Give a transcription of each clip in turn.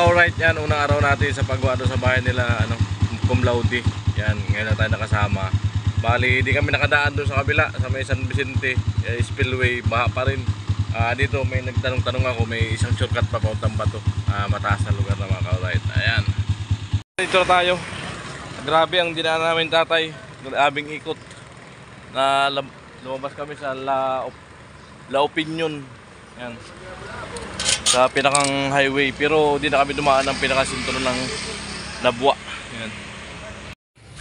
Ka-alright yan, unang araw natin sa paggawa sa bahay nila ano, Cum. Yan, ngayon na tayo nakasama. Bali, di kami nakadaan doon sa kabila, sa may San Vicente, eh, spillway, baha pa rin. Ah, dito may nagtanong-tanong ako, may isang shortcut pa pauntang bato. Ah, mataas na lugar na mga ka-alright. Ayan. Dito na tayo. Grabe ang dinaan namin tatay. Grabing ikot. Na lumabas kami sa La, La Opinion. Ayan sa pinakang highway pero di na kami dumaan ng pinakasintro ng Labwa. Ayan.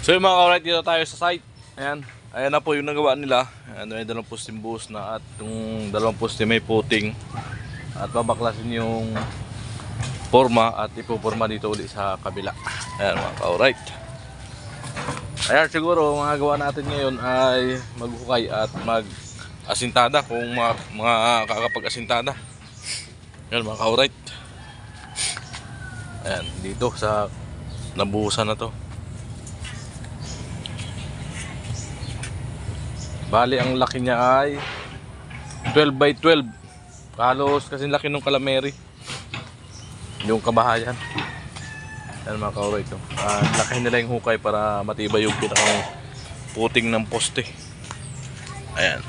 So yung mga kaulit dito tayo sa site. Ayan. Ayan na po yung nagawa nila. Ayan, may dalawang posting buhos na at yung dalawang poste may puting. At babaklasin yung forma at ipuporma dito ulit sa kabila. Ayan mga kaulit. Ayan siguro mga gawa natin ngayon ay maghukay at mag asintada kung mga, mga kakapag-asintada. Yan mga ka-alright. Ayan, dito sa nabuhusan na to. Bali, ang laki niya ay 12 by 12. Halos kasi laki ng kalameri. Yung kabahayan. Yan mga ka-alright. No? Uh, laki nila yung hukay para matibay yung pinakang puting ng poste. Ayan.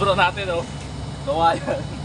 bro natin oh. Gawa yan.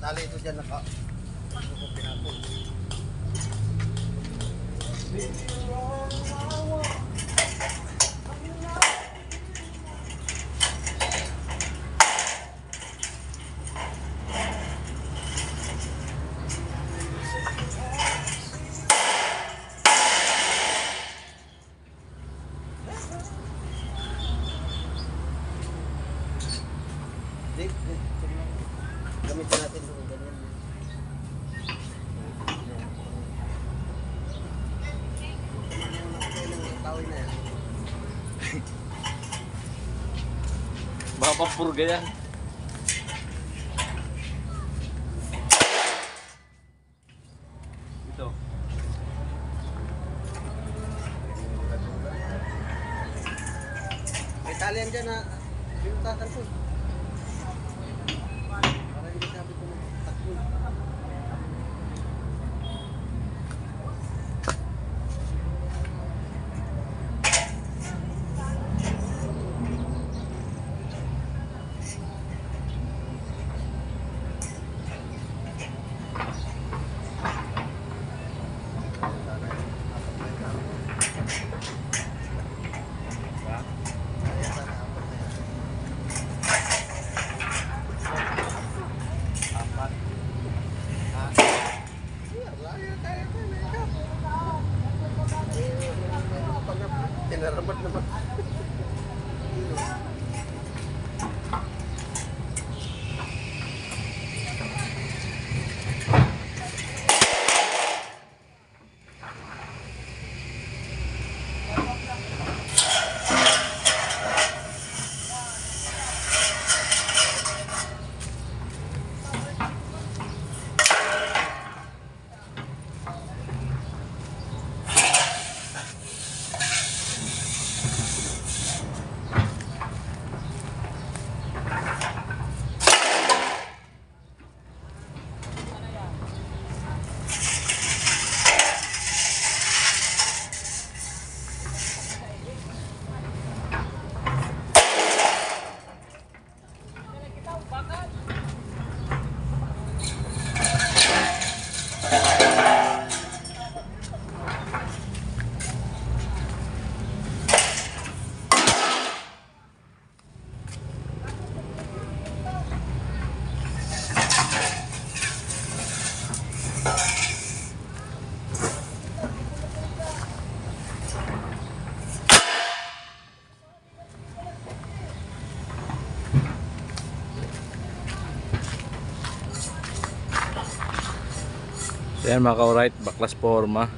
Dali ito dyan naka. Ano ko pinapol. Ganyan. Ito. May talian dyan na yung tatarpon. Ayan mga ka-right, baklas forma.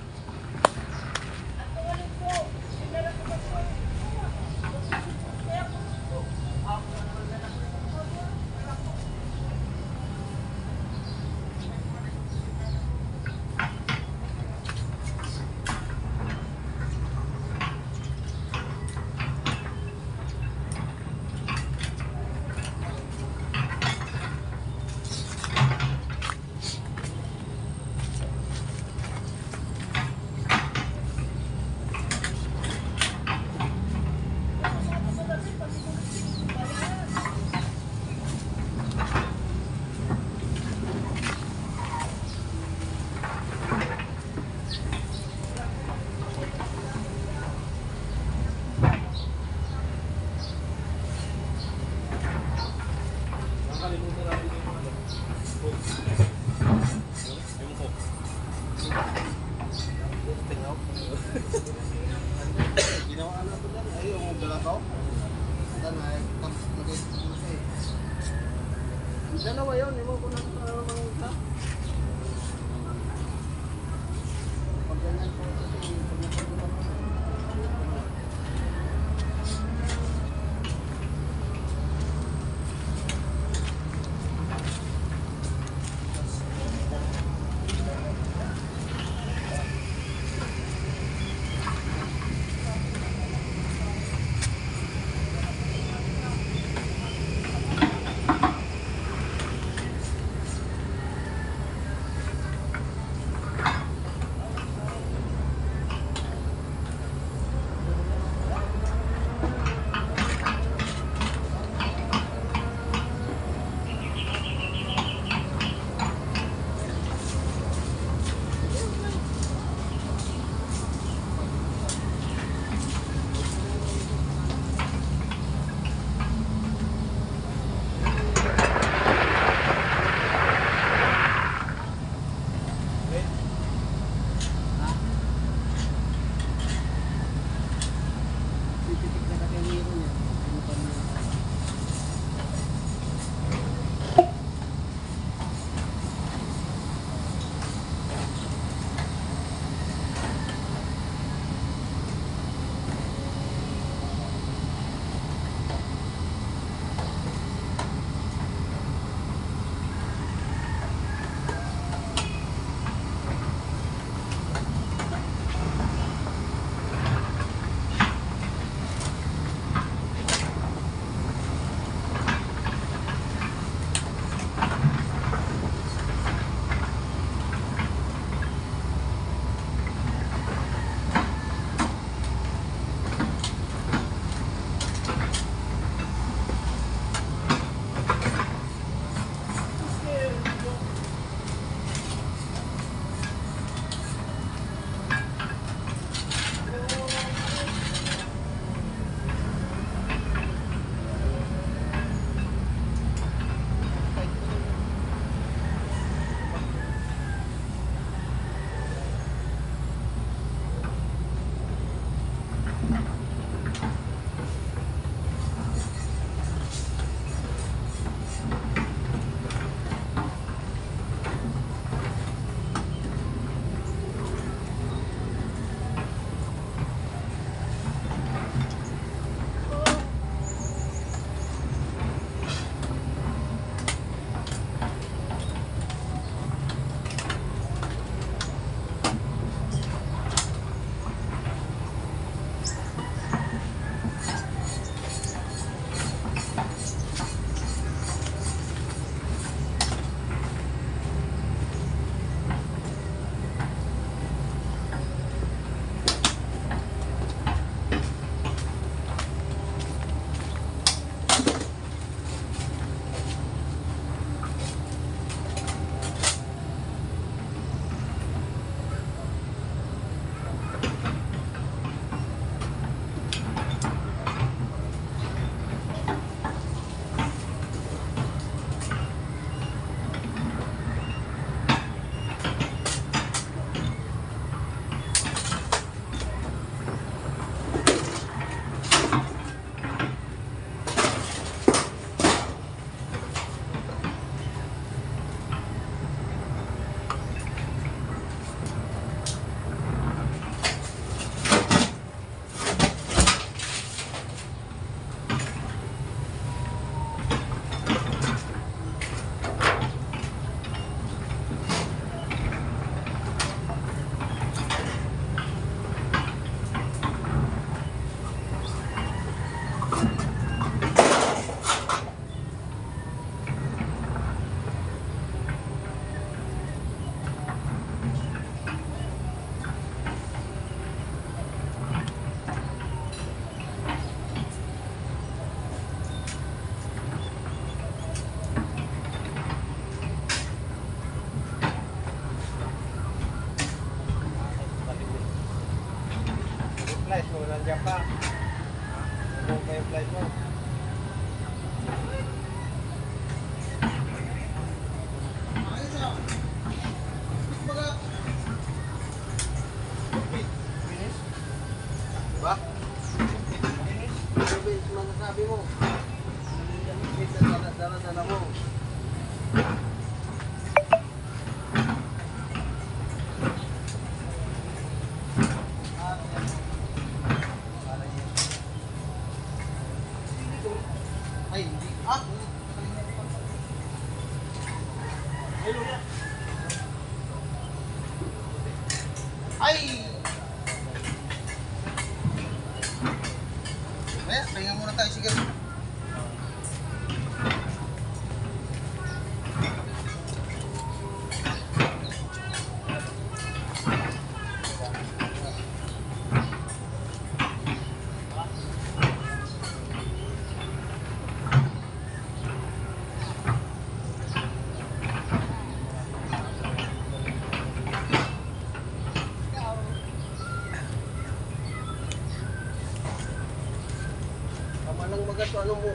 Ano mo.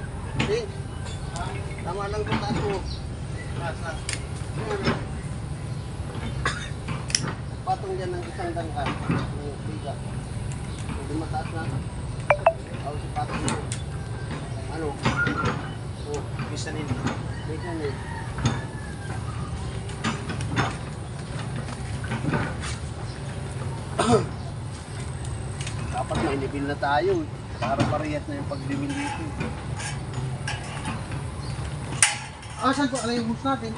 Din. Tama lang kung taas mo. Nasa. Patong dyan ng isang dangkan. Ng biga. Hindi mataas na. Ako si patong mo. Ano? Oh, bisa nini. Bisa nini. Dapat may level na tayo. eh. Para parehas na yung pagdimin dito. Ah, saan po? Ano yung bus natin?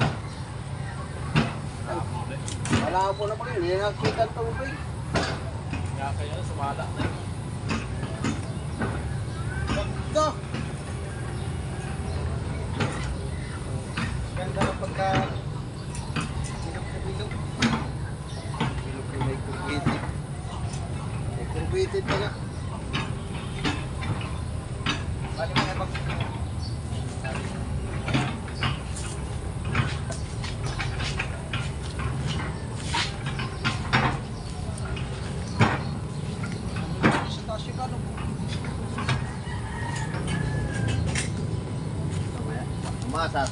Wala po na pa rin. Hindi nakikita ang tubig. Nga kaya, sumala na yun. Ganda! Ganda pagka... Na bilog. Bilog na may kurbitin. May kurbitin pa nga.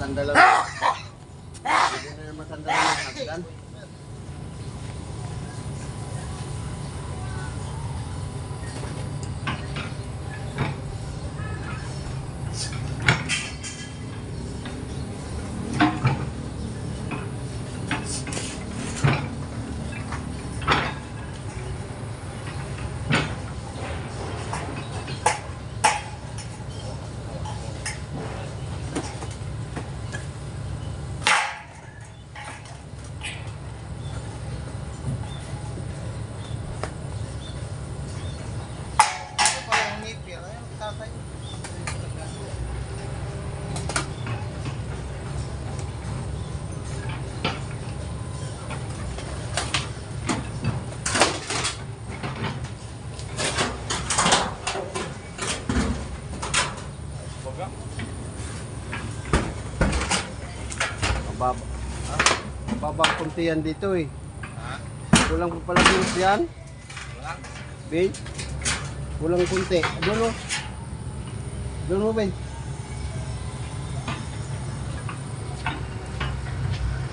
அந்த அளவுக்கு Kunti yan dito eh. Ha? Kulang pa pala yung yan. Walang. Ben. Kulang kunti. Doon o. Doon o, Ben.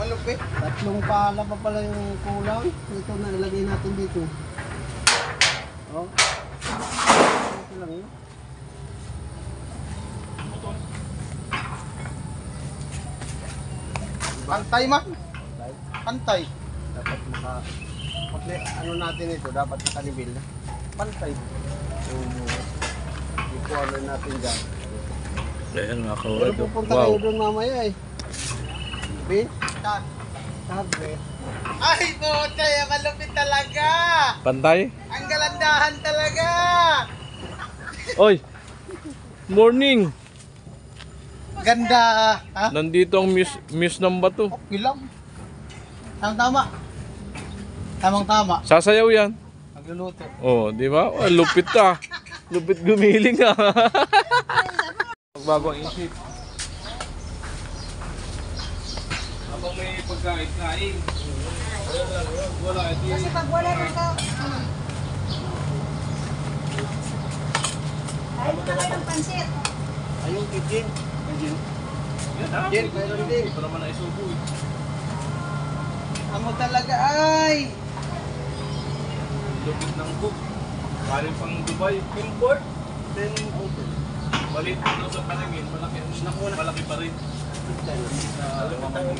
Malupit. Tatlong pala pa pala yung kulang. Ito na ilagay natin dito. Oh. Ito lang yun. Pantay man. Pantay. Dapat maka... Pag ano natin ito, dapat nakanibil na. Pantay. Yung ito ano natin dyan. Ayan mga Pero kaurad. pupunta Wow. kayo doon mamaya eh. Bin? Tad. Tad, be. Ay, puta, malupit talaga. Pantay? Ang galandahan talaga. Oy! Morning! Ganda. Ha? Nandito ang muse, muse ng bato. Okay lang. Tamang tama. Tamang tama. Sasayaw yan. Magluluto. Oh, di ba? Oh, lupit ah. Lupit gumiling ah. Magbago ang isip. Habang may pagkain-kain. Wala, wala. Kasi pag wala rin ka, Ay, wala kayong pansit. Ayun. Kay Jen. Yan ha. Jen, mayroon din. Ito naman na isubo eh. Amo talaga ay. Lupit ng cook. Galing pang Dubai. Import. Then, open. Malit ito sa paningin. Malaki. Malaki pa rin. Sa alamang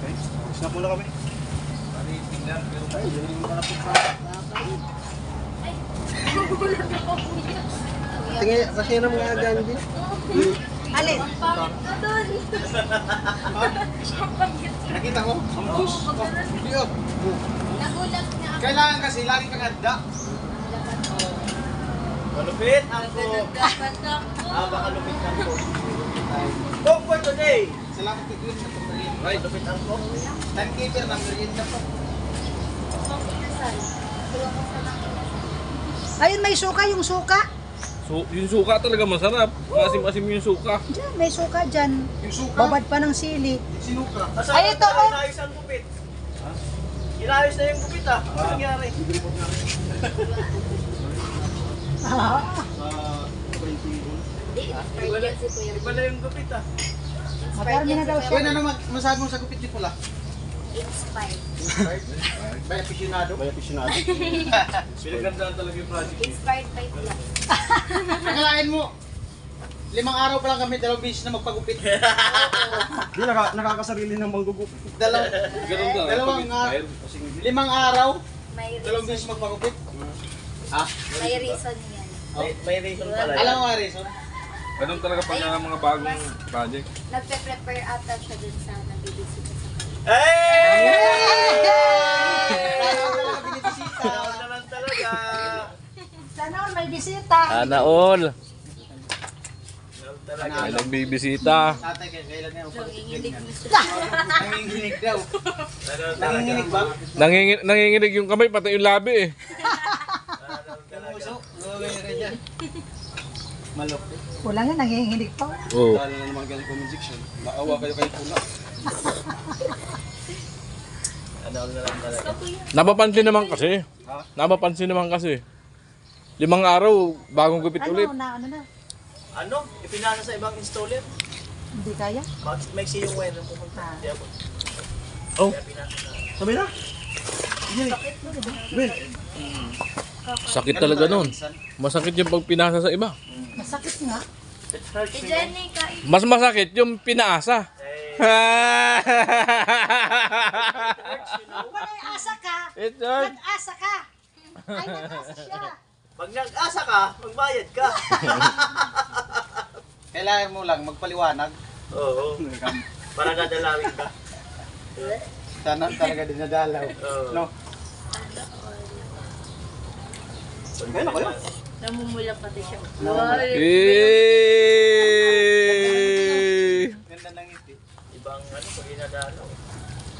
Okay. Snack muna kami. Panitin lang. Pero Ay, yun yung malapit pa. Tingnan, kasi na mga. Alin? Nakita ko? Ampus. Hindi oh. Nagulat niya ako. Kailangan kasi lagi kang handa. Malupit ang ko. Dapat ako. Ah, baka lupit ang ko. Cook for today. Salamat kay Gwen sa pagkain. Right, lupit ang ko. Timekeeper ko sa mga inasal. Ayun, may suka, yung suka. So, yung suka talaga masarap. Masim-asim yung suka. Diyan, may suka dyan. Yung suka. Babad pa ng sili. Sinuka. Asan Ay, ito, oh. Inayos ang gupit. Inayos na yung gupit ah. Ano nangyari? Sa 20. Hindi, inspired yan si Kuya. Iba na yung gupit ah. Makarami na daw Kaya siya. na naman masabi mo sa gupit ni pula. Inspired. By aficionado. By aficionado. Pinagandaan talaga yung project eh. Inspired by Kuya. Akalain mo, limang araw pa lang kami, dalawang beses na magpagupit. Di naka, nakakasarili ng manggugup. Dalaw, Ganun lang. Dalawang inspired. limang araw, May dalawang beses reason. magpagupit. Ah, May reason yan. May, may reason pala. alam mo nga reason? Ganun talaga pag nga mga bagong project. Nagpe-prepare ata siya dun sa kanya. Hey! Sana all may bisita. Ana all. May nagbibisita. Tatay, kailan nga Nanginginig. Nanginginig daw. Nanginginig ba? Nangingin nanginginig yung kamay, pati yung labi eh. Ganyan. Malupit. Wala nga, nanginginig pa. Oo. Lalo na naman galing comment section. Maawa kayo kay Pula. Napapansin naman kasi. Napapansin naman kasi. Limang araw, bagong gupit ulit. Ano, na, ano na? Ano? Ipinasa sa ibang installer. Hindi kaya? Mag may see yung wire pupunta. Ah. Kaya po. Oh. Pinasa na. Sabi na? Sakit talaga nun. Masakit yung pag pinasa sa iba. Masakit nga. Si. Mas masakit yung pinaasa. Eh, Wala yung asa ka. It hurt. Nag-asa ka. Ay, nag-asa siya. Pag nag-asa ka, magbayad ka. Kailangan mo lang magpaliwanag. Oo. Para dadalawin ka. Sana talaga dinadalaw. Oo. No? Kaya ako yun. Namumula pati siya. Eh. Ganda ng ngiti. Ibang ano, pag inadalaw.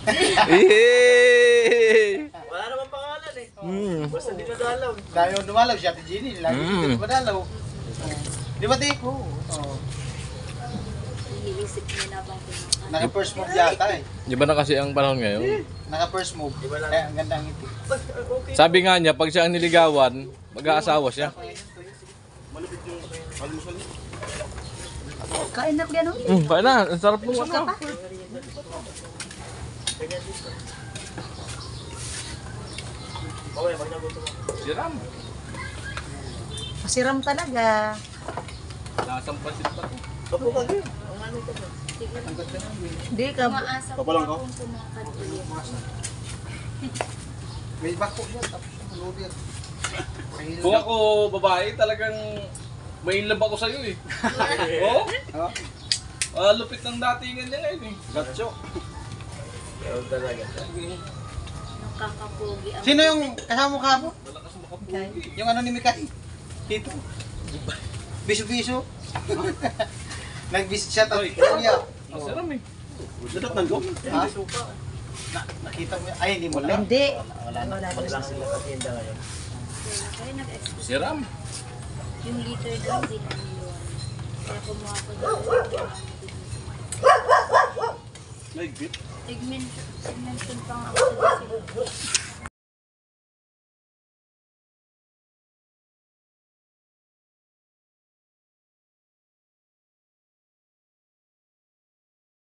Eh. Wala namang pangalan eh. Hmm. Basta dinadalaw. Dahil yung dumalaw siya, Jenny, lagi Mm. mm. dumadalaw. Di ba, Tiko? Oo. Iniisip niya na bang kumakain. Naka-first move yata eh. Di ba na kasi ang panahon ngayon? Naka-first move. Di ba lang? Kaya ang ganda ng ngiti. Okay. Sabi nga niya, pag siya ang niligawan, mag-aasawa siya. Kain na ko yan, oh. Hmm, pa na, ang sarap nung ano. Okay, pag nagusto mo. Siram. Masiram talaga. Lasang pasit pa to. Kapo ka din. Ang ano ka ba? Hindi ka. Umaasa ko Papalang ka? May bako siya, tapos loader. Kung ako babae, talagang may love ako sa'yo eh. Oo? Oh? Ah, lupit ng datingan niya ngayon eh. Gatcho. Tao talaga. Nakakapogi ang Sino yung kasama mo kamo? Malakas makapugi. Yung ano ni Mikay? Dito. Biso-biso. Nag-visit siya tapos kuya. Ang sarap eh. Dadat nang go. Ha? Na, nakita mo yun? Ay, hindi mo lang. Hindi. Wala na. Wala Wag lang sila sa tinda ngayon. Siram. Yung liter daw din ang iwan. Kaya kumuha ko daw. Naigit. Tigmension pa nga ako sa